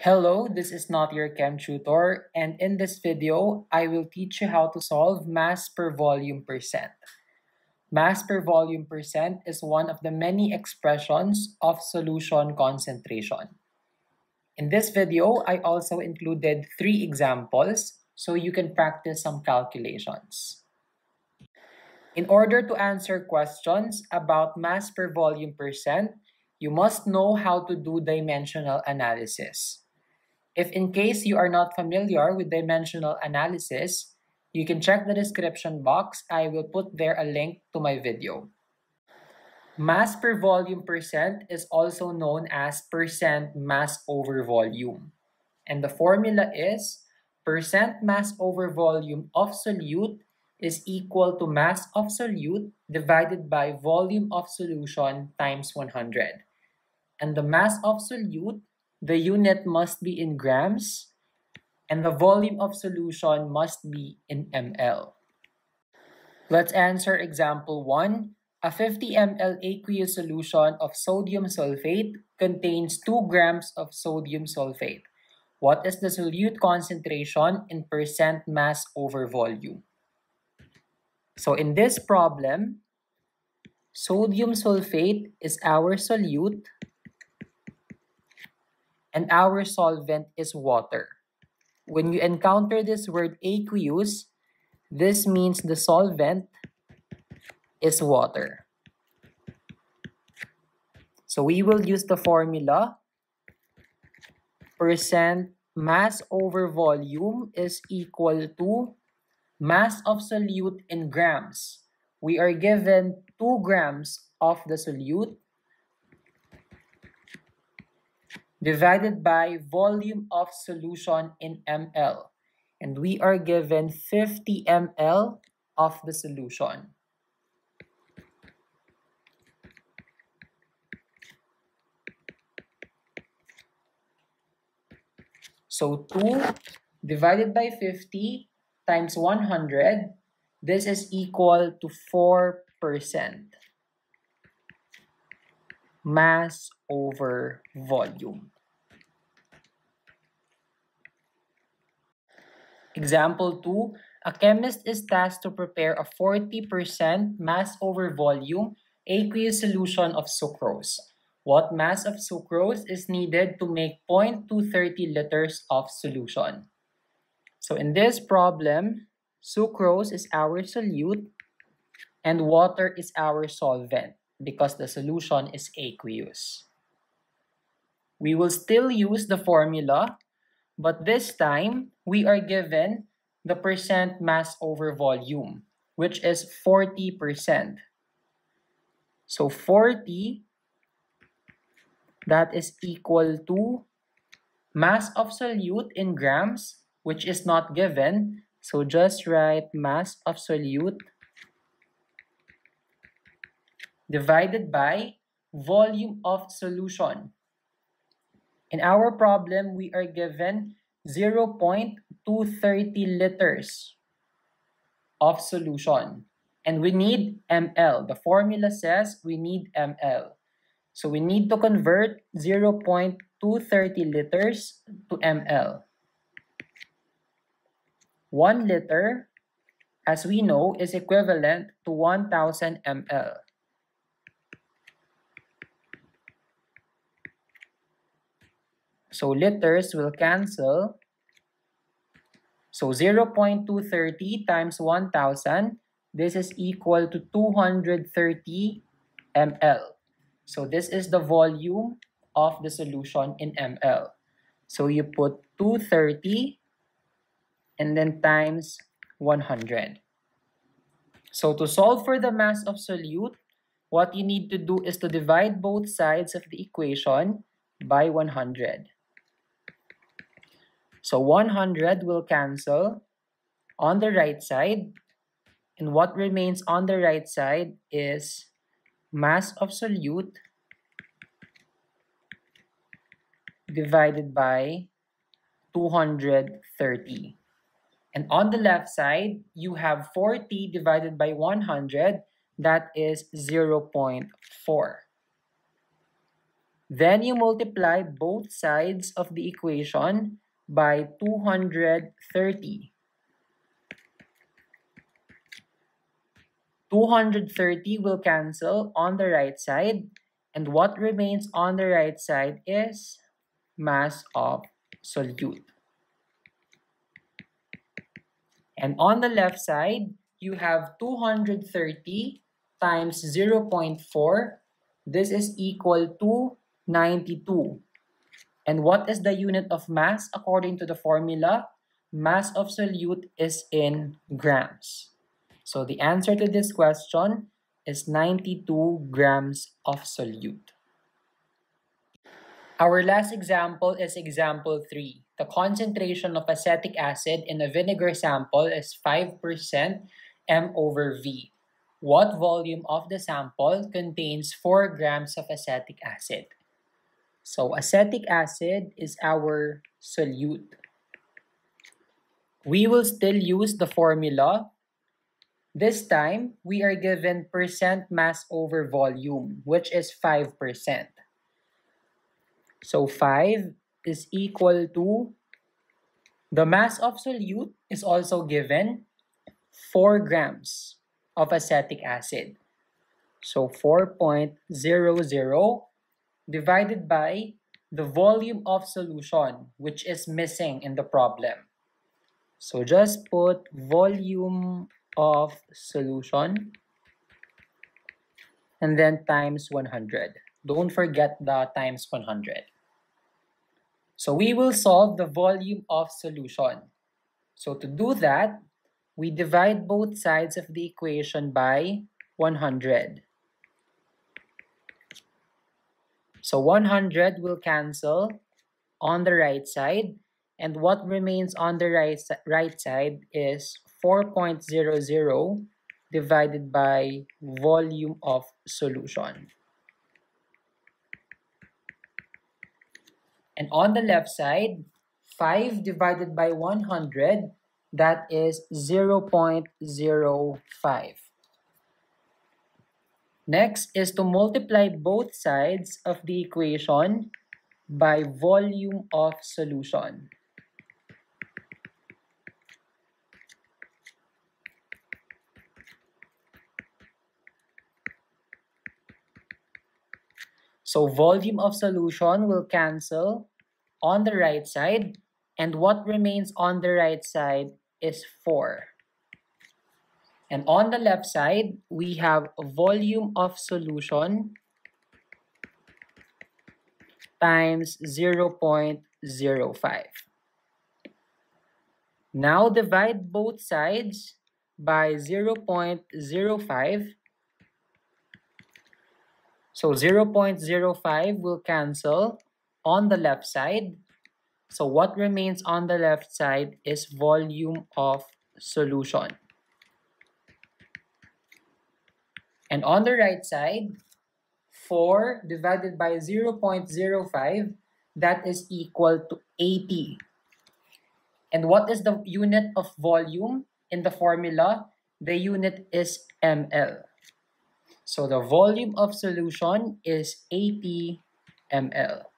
Hello, this is not your chem tutor and in this video, I will teach you how to solve mass per volume percent. Mass per volume percent is one of the many expressions of solution concentration. In this video, I also included three examples so you can practice some calculations. In order to answer questions about mass per volume percent, you must know how to do dimensional analysis. If in case you are not familiar with dimensional analysis, you can check the description box. I will put there a link to my video. Mass per volume percent is also known as percent mass over volume. And the formula is percent mass over volume of solute is equal to mass of solute divided by volume of solution times 100. And the mass of solute the unit must be in grams, and the volume of solution must be in ml. Let's answer example 1. A 50 ml aqueous solution of sodium sulfate contains 2 grams of sodium sulfate. What is the solute concentration in percent mass over volume? So in this problem, sodium sulfate is our solute and our solvent is water. When you encounter this word aqueous, this means the solvent is water. So we will use the formula percent mass over volume is equal to mass of solute in grams. We are given 2 grams of the solute divided by volume of solution in ml. And we are given 50 ml of the solution. So 2 divided by 50 times 100, this is equal to 4% mass over volume. Example 2, a chemist is tasked to prepare a 40% mass over volume aqueous solution of sucrose. What mass of sucrose is needed to make 0.230 liters of solution? So in this problem, sucrose is our solute and water is our solvent because the solution is aqueous. We will still use the formula, but this time we are given the percent mass over volume, which is 40%. So 40, that is equal to mass of solute in grams, which is not given. So just write mass of solute divided by volume of solution. In our problem, we are given 0.230 liters of solution. And we need ml. The formula says we need ml. So we need to convert 0.230 liters to ml. 1 liter, as we know, is equivalent to 1000 ml. So liters will cancel. So 0.230 times 1,000, this is equal to 230 ml. So this is the volume of the solution in ml. So you put 230 and then times 100. So to solve for the mass of solute, what you need to do is to divide both sides of the equation by 100. So 100 will cancel on the right side. And what remains on the right side is mass of solute divided by 230. And on the left side, you have 40 divided by 100. That is 0 0.4. Then you multiply both sides of the equation by 230. 230 will cancel on the right side and what remains on the right side is mass of solute. And on the left side, you have 230 times 0.4. This is equal to 92. And what is the unit of mass according to the formula? Mass of solute is in grams. So the answer to this question is 92 grams of solute. Our last example is example 3. The concentration of acetic acid in a vinegar sample is 5% m over v. What volume of the sample contains 4 grams of acetic acid? So acetic acid is our solute. We will still use the formula this time, we are given percent mass over volume, which is 5%. So 5 is equal to, the mass of solute is also given 4 grams of acetic acid. So 4.00 divided by the volume of solution, which is missing in the problem. So just put volume of solution and then times 100. Don't forget the times 100. So we will solve the volume of solution. So to do that, we divide both sides of the equation by 100. So 100 will cancel on the right side and what remains on the right, right side is 4.00 divided by volume of solution. And on the left side, 5 divided by 100, that is 0 0.05. Next is to multiply both sides of the equation by volume of solution. So volume of solution will cancel on the right side and what remains on the right side is 4. And on the left side, we have volume of solution times 0 0.05. Now divide both sides by 0 0.05 so 0.05 will cancel on the left side. So what remains on the left side is volume of solution. And on the right side, 4 divided by 0.05, that is equal to 80. And what is the unit of volume in the formula? The unit is ml. So the volume of solution is 80 ml.